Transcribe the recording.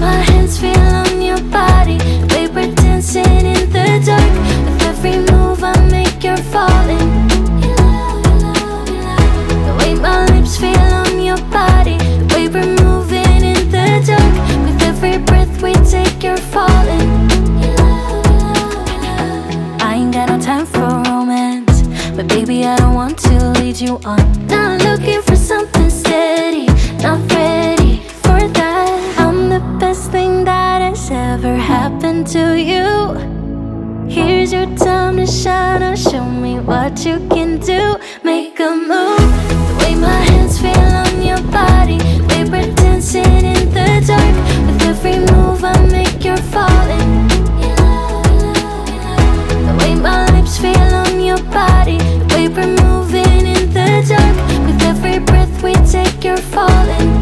My hands feel on your body, we're dancing in the dark. With every move I make, you're falling. The way my lips feel on your body, we're moving in the dark. With every breath we take, you're falling. I ain't got no time for romance, but baby I don't want to lead you on. Not looking for something steady, to you. Here's your time to shine and show me what you can do. Make a move. The way my hands feel on your body. We were dancing in the dark. With every move I make you're falling. The way my lips feel on your body. The way we're moving in the dark. With every breath we take you're falling.